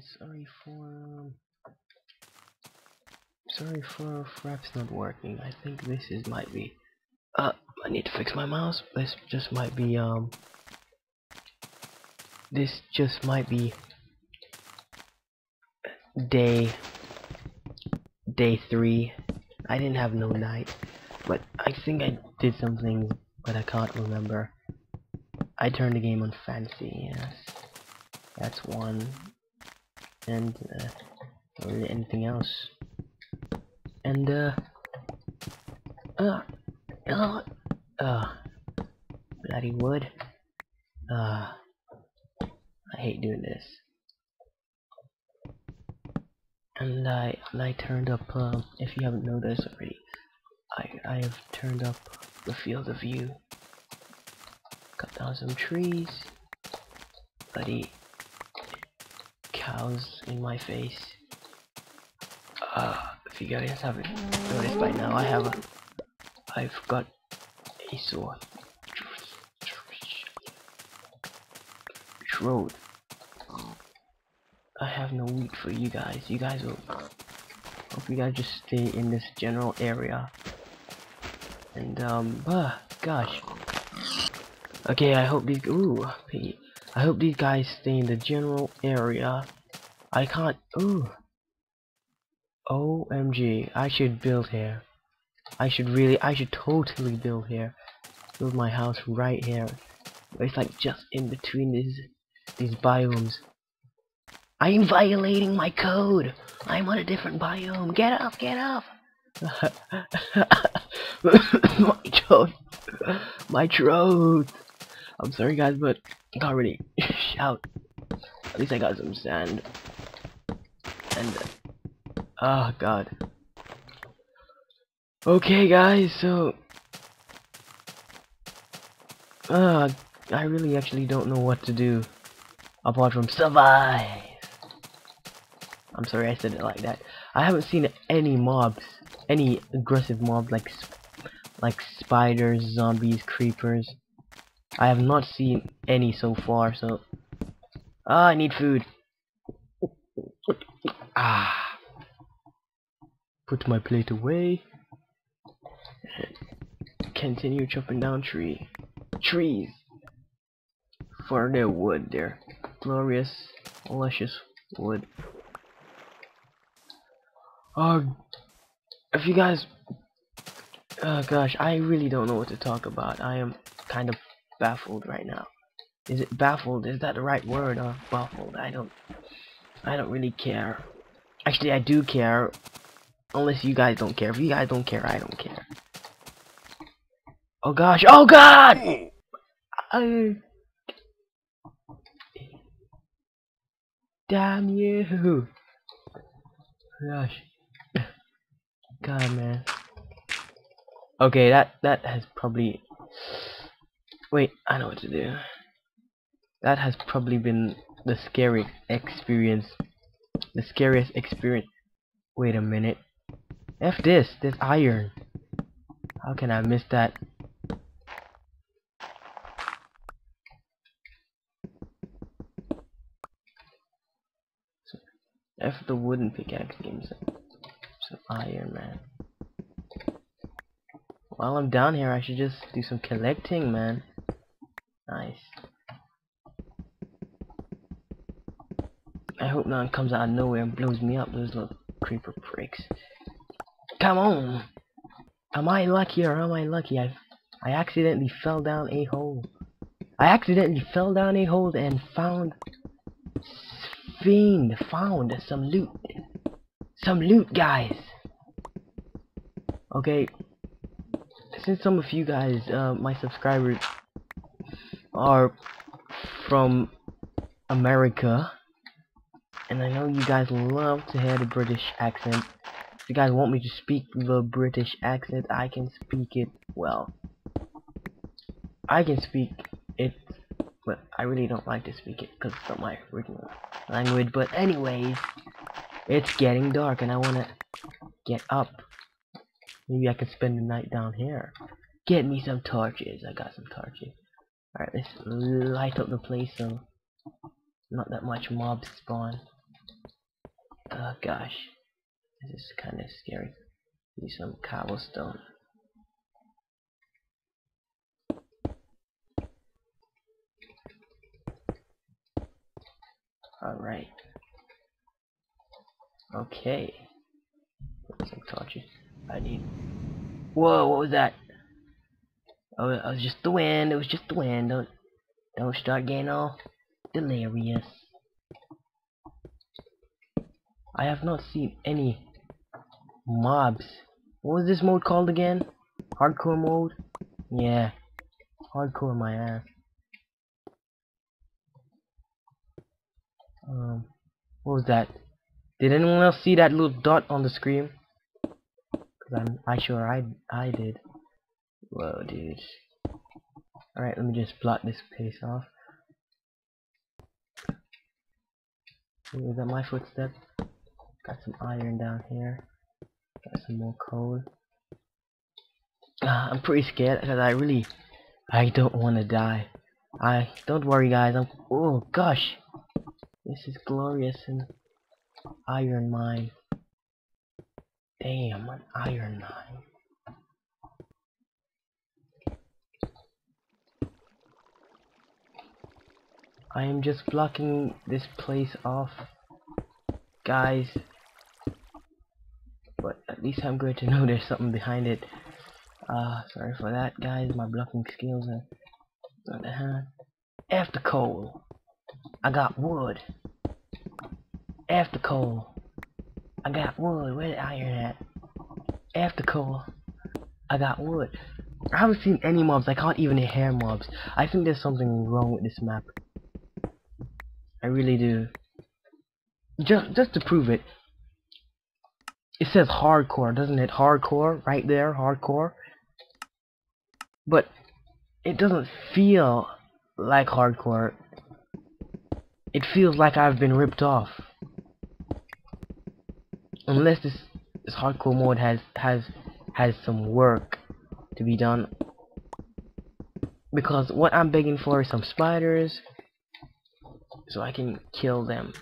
Sorry for sorry for fraps not working. I think this is might be uh I need to fix my mouse. This just might be um this just might be day day three. I didn't have no night, but I think I did something, but I can't remember. I turned the game on fancy. Yes, that's one, and uh, really anything else. And uh, uh, uh, uh, bloody wood. Uh, I hate doing this. And I, and I turned up, uh, if you haven't noticed already, I, I have turned up the field of view. Cut down some trees. Bloody cows in my face. Uh, if you guys haven't noticed by now, I have a, I've got a sword. Road. I have no wheat for you guys. You guys will. Hope you guys just stay in this general area. And um, uh, gosh. Okay, I hope these. Ooh, I hope these guys stay in the general area. I can't. Ooh. OMG, I should build here. I should really, I should totally build here. Build my house right here. It's like just in between these these biomes. I am violating my code. I'm on a different biome. Get off, get off. my throat. My throat. I'm sorry guys, but I can't really shout. At least I got some sand. And, oh god. Okay guys, so... Uh, I really actually don't know what to do apart from survive. I'm sorry I said it like that. I haven't seen any mobs, any aggressive mobs like like spiders, zombies, creepers. I have not seen any so far, so ah, I need food. Ah, put my plate away. Continue chopping down tree trees for the wood there glorious, luscious wood. Oh, if you guys, oh gosh, I really don't know what to talk about. I am kind of baffled right now. Is it baffled? Is that the right word? Or baffled? I don't, I don't really care. Actually, I do care, unless you guys don't care. If you guys don't care, I don't care. Oh gosh! Oh god! I Damn you! Gosh. God, man. Okay, that that has probably. Wait, I know what to do. That has probably been the scariest experience. The scariest experience. Wait a minute. F this. This iron. How can I miss that? F the wooden pickaxe gives some iron, man. While I'm down here, I should just do some collecting, man. Nice. I hope no comes out of nowhere and blows me up, those little creeper pricks. Come on! Am I lucky or am I lucky? I I accidentally fell down a hole. I accidentally fell down a hole and found Fiend found some loot. Some loot, guys. Okay. Since some of you guys, uh, my subscribers, are from America, and I know you guys love to hear the British accent. If you guys want me to speak the British accent, I can speak it well. I can speak it, but I really don't like to speak it because it's not my original language. But anyways, it's getting dark and I want to get up. Maybe I can spend the night down here. Get me some torches. I got some torches. Alright, let's light up the place so not that much mobs spawn. Oh gosh, this is kind of scary. Need some cobblestone. Alright. Okay. Put some torches. I need. Whoa, what was that? Oh, it was just the wind. It was just the wind. Don't, don't start getting all delirious. I have not seen any mobs. What was this mode called again? Hardcore mode? Yeah. Hardcore my ass. Um, what was that? Did anyone else see that little dot on the screen? Cause I'm, I sure I, I did. Whoa, dude. Alright, let me just blot this place off. Is that my footstep? Got some iron down here. Got some more coal. Uh, I'm pretty scared because I really, I don't want to die. I don't worry, guys. I'm. Oh gosh, this is glorious and iron mine. Damn, an iron mine. I am just blocking this place off, guys. But at least I'm going to know there's something behind it. Uh, sorry for that, guys. My blocking skills are on the hand. After coal, I got wood. After coal, I got wood. Where the iron at? After coal, I got wood. I haven't seen any mobs. I can't even hear mobs. I think there's something wrong with this map. I really do. Just just to prove it. It says hardcore, doesn't it? Hardcore, right there, hardcore. But it doesn't feel like hardcore. It feels like I've been ripped off. Unless this this hardcore mode has has has some work to be done. Because what I'm begging for is some spiders, so I can kill them.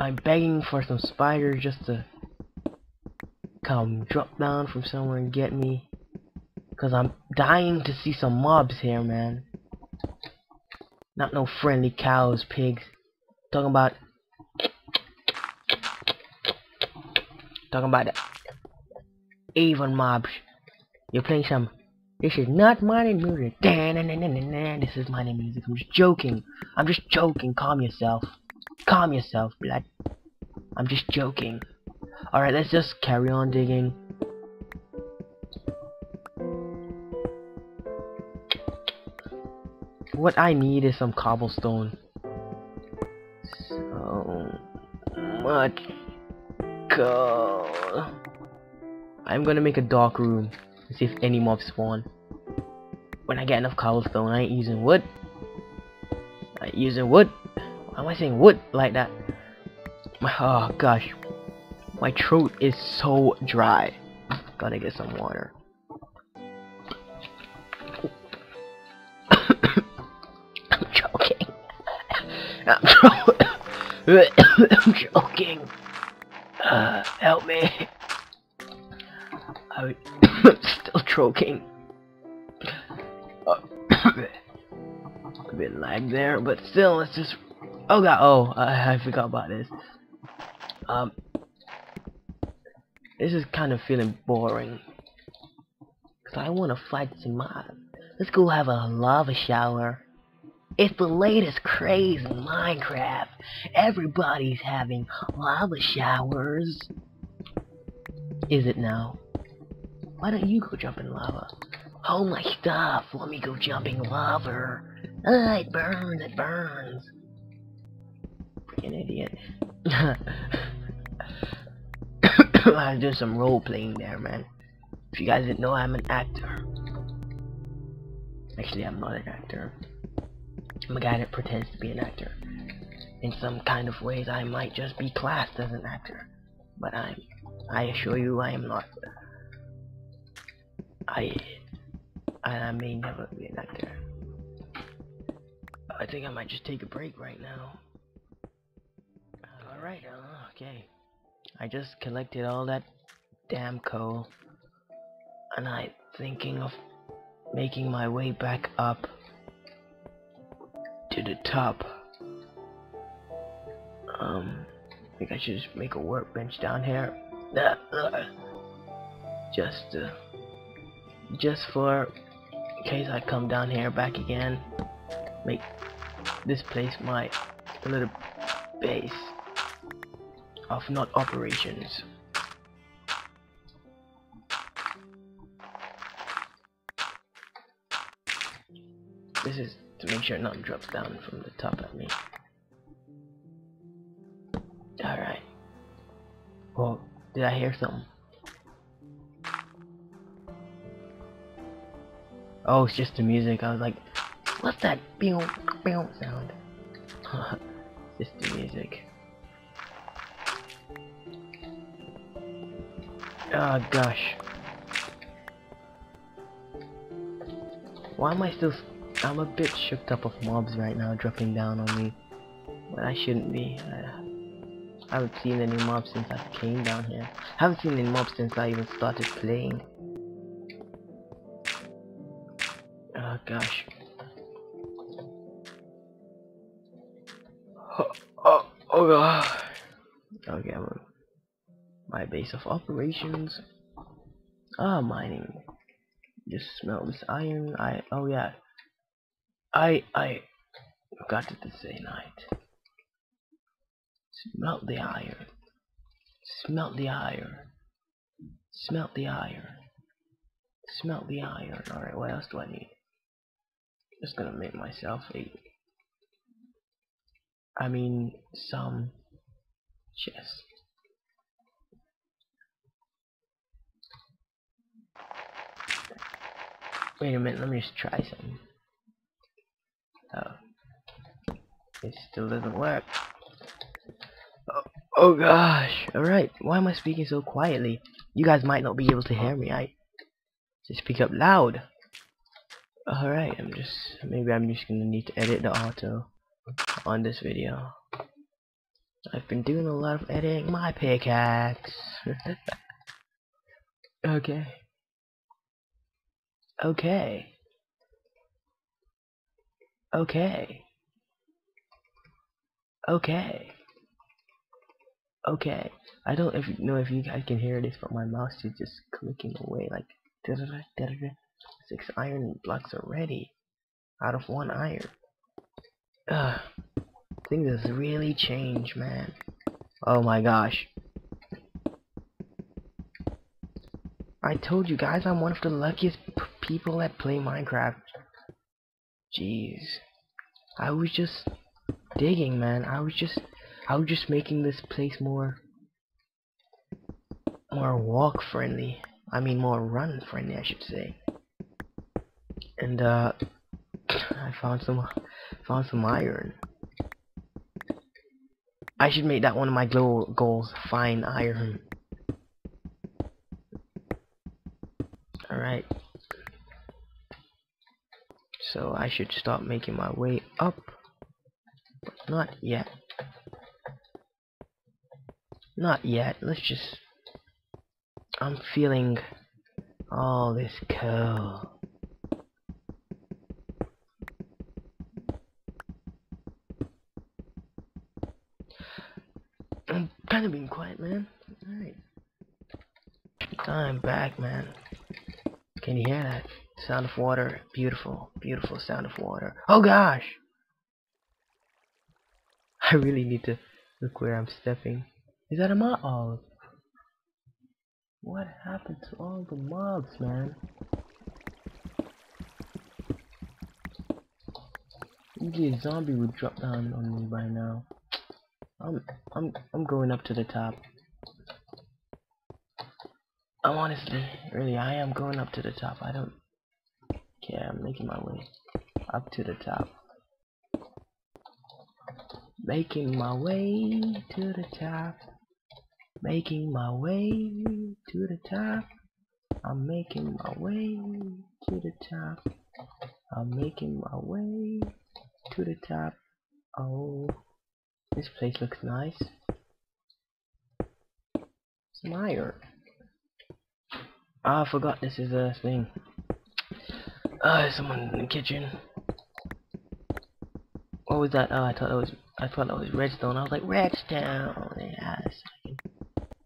I'm begging for some spiders just to come drop down from somewhere and get me. Cause I'm dying to see some mobs here, man. Not no friendly cows, pigs. Talking about talking about the even mobs. You're playing some this is not mining music. This is mining music. I'm just joking. I'm just joking. Calm yourself. Calm yourself, blood. I'm just joking. Alright, let's just carry on digging. What I need is some cobblestone. So much coal. I'm gonna make a dark room see if any mobs spawn. When I get enough cobblestone, I ain't using wood. I ain't using wood. Am I saying wood like that? Oh gosh, my throat is so dry. Gotta get some water. I'm choking. I'm, I'm choking. Uh, help me. I'm still choking. Uh, a bit lag there, but still, let's just. Oh god! Oh, I, I forgot about this. Um, this is kind of feeling boring. Cause I want to fight some mobs. Let's go have a lava shower. It's the latest craze in Minecraft. Everybody's having lava showers. Is it now? Why don't you go jump in lava? Oh my stuff, let me go jumping lava. Ah, it burns, it burns. Freaking idiot. I was doing some role playing there, man. If you guys didn't know, I'm an actor. Actually, I'm not an actor. I'm a guy that pretends to be an actor. In some kind of ways, I might just be classed as an actor. But I'm, I assure you, I am not. I I may never be an actor. I think I might just take a break right now. Okay. I just collected all that damn coal. And I'm thinking of making my way back up to the top. Um, I think I should just make a workbench down here. Just, uh, just for in case I come down here back again. Make this place my little base of not operations. This is to make sure nothing drops down from the top at me. Alright. Well, did I hear something? Oh, it's just the music. I was like, what's that boom boom sound? just the music. Oh gosh. Why am I still... I'm a bit shook up of mobs right now dropping down on me. But I shouldn't be. I, haven't seen any mobs since I came down here. I haven't seen any mobs since I even started playing. Oh gosh. Base of operations. Ah, mining. Just smell this iron. I oh yeah. I I forgot to say night. Smelt the iron. Smelt the iron. Smelt the iron. Smelt the iron. Alright, what else do I need? Just gonna make myself a I mean some chest. Wait a minute, let me just try something. Oh. It still doesn't work. Oh, oh gosh. Alright, why am I speaking so quietly? You guys might not be able to hear me. I just speak up loud. Alright, I'm just maybe I'm just gonna need to edit the auto on this video. I've been doing a lot of editing my pickaxe. okay. Okay. Okay. Okay. Okay. I don't if know if you guys can hear this, but my mouse is just clicking away like da da da da da. Six iron blocks already. Out of one iron. Ugh. Things has really changed, man. Oh my gosh. I told you guys I'm one of the luckiest people that play Minecraft. Jeez. I was just digging, man. I was just I was just making this place more more walk friendly. I mean more run friendly, I should say and uh, I found some found some iron. I should make that one of my goals. Find iron. Alright. So I should start making my way up. But not yet. Not yet. Let's just... I'm feeling all this coal. I'm kind of being quiet, man. Alright. I'm back, man. Can you hear that? Sound of water. Beautiful, beautiful sound of water. Oh gosh! I really need to look where I'm stepping. Is that a mob? Oh. What happened to all the mobs, man? Usually a zombie would drop down on me by now. I'm I'm I'm going up to the top. I'm honestly, really, I am going up to the top. I don't care. I'm making my way up to the top. Making my way to the top. Making my way to the top. I'm making my way to the top. I'm making my way to the top. Oh. This place looks nice. Some iron. Ah, I forgot this is a thing. Uh, someone in the kitchen. What was that? Oh, I thought it was. I thought that was redstone. I was like redstone. Yes.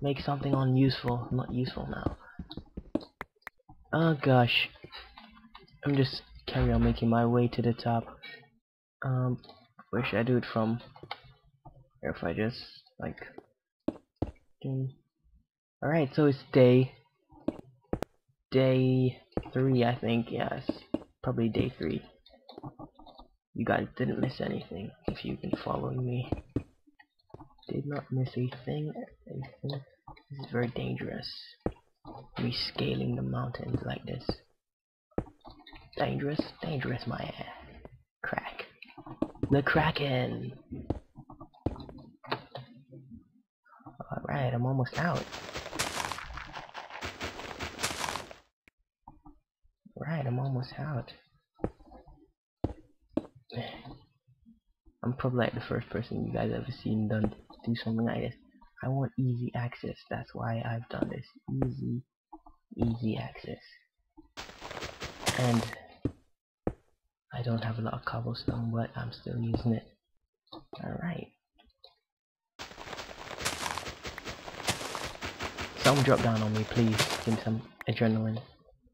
Make something unuseful. Not useful now. Oh gosh. I'm just carry on making my way to the top. Um, where should I do it from? Or if I just like. Alright, so it's day day three, I think. Yes, probably day three. You guys didn't miss anything if you've been following me. Did not miss a thing. This is very dangerous. Rescaling the mountains like this. Dangerous, dangerous, my ass. Crack. The Kraken! Alright, I'm almost out. Right, I'm almost out. I'm probably like the first person you guys ever seen done do something like this. I want easy access, that's why I've done this. Easy, easy access. And I don't have a lot of cobblestone, but I'm still using it. Alright. Someone drop down on me, please. Give me some adrenaline.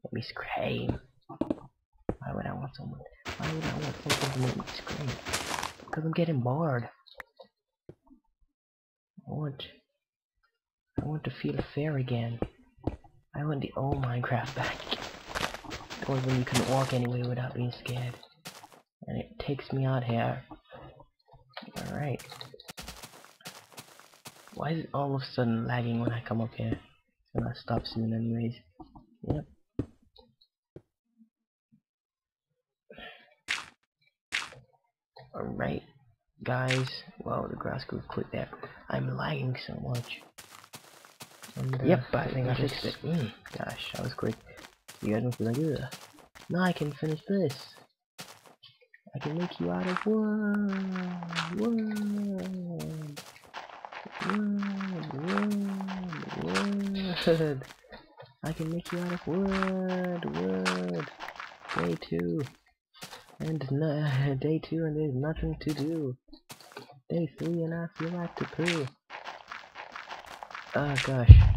Let me scream. Why would I want someone? Why would I want something to make me scream? Because I'm getting bored. I want... I want to feel fair again. I want the old Minecraft back. Or when you can walk anywhere without being scared. And it takes me out here. Alright. Why is it all of a sudden lagging when I come up here? And I stop soon anyways. Yep. Alright, guys. Wow, the grass grew quick there. I'm lagging so much. And, uh, yep, I think I fixed it. Mm, gosh, that was quick. You guys don't feel like, ugh. Now I can finish this. I can make you out of wood. Wood. Wood. Wood. Wood. I can make you out of wood. Wood. Day two. And day two and there's nothing to do. Three and I feel like to poo. Oh gosh.